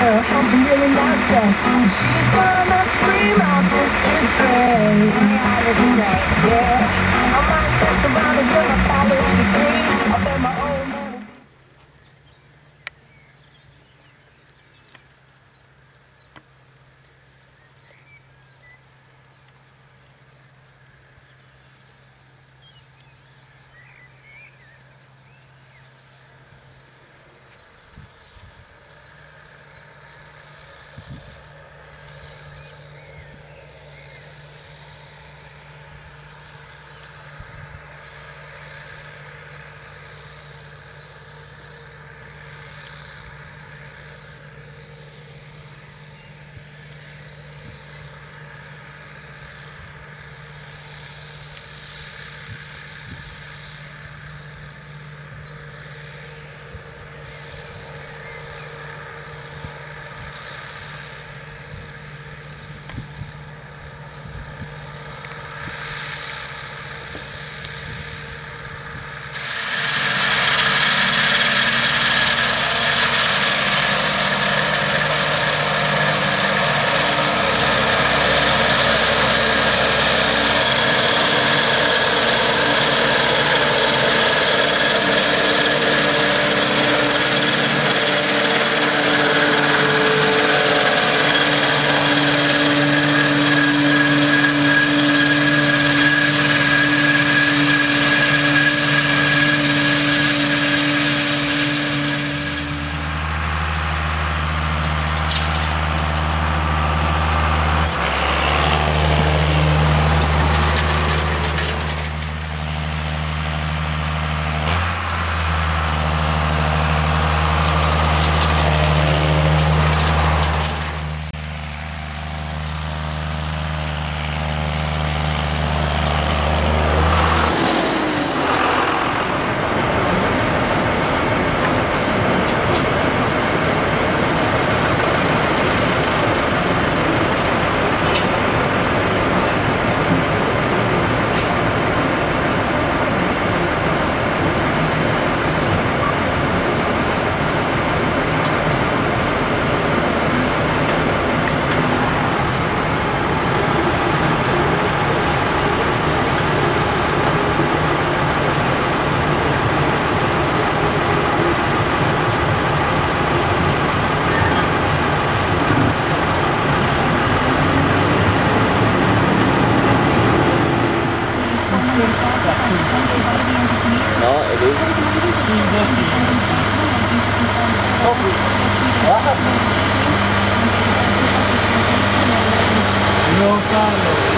girl, have some really nice sex. She's gonna scream out, this is great. Yeah, this is great. Yeah, I might mess around and get No, it is. No, Carlos.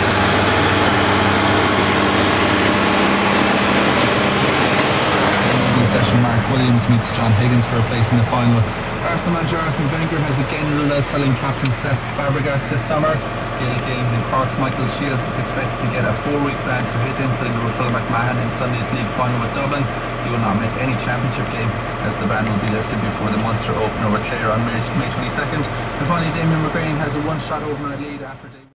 Meets John Higgins for a place in the final. Arsenal manager Arsene Wenger has again ruled out selling captain Cesc Fabregas this summer. Gaelic Games in Cork's Michael Shields is expected to get a four-week ban for his incident with Phil McMahon in Sunday's league final with Dublin. He will not miss any championship game as the ban will be lifted before the Munster opener with Clare on May, May 22nd. And finally, Damien McGrane has a one-shot overnight lead after.